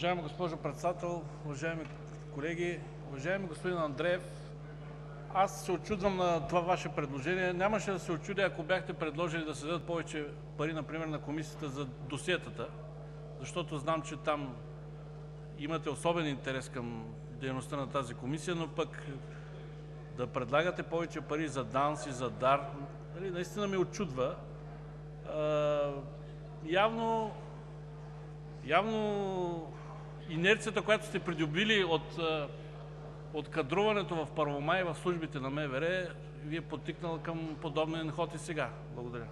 Уважаема госпожо Председател, уважаеми колеги! Уважаеми господин Андреев, аз се учудвам на това Ваше предложение. Нямаше да се учудя, ако бяхте предложили да се дадат повече пари например на Комисията за досиетата, защото знам, че там имате особен интерес към дейността на тази Комисия, но пък да предлагате повече пари за ДАНС и за ДАР наистина ме учудва. Явно инерцията, която сте придобили от кадруването в Първомай в службите на МВР, Ви е подтикнала към подобен ход и сега. Благодаря.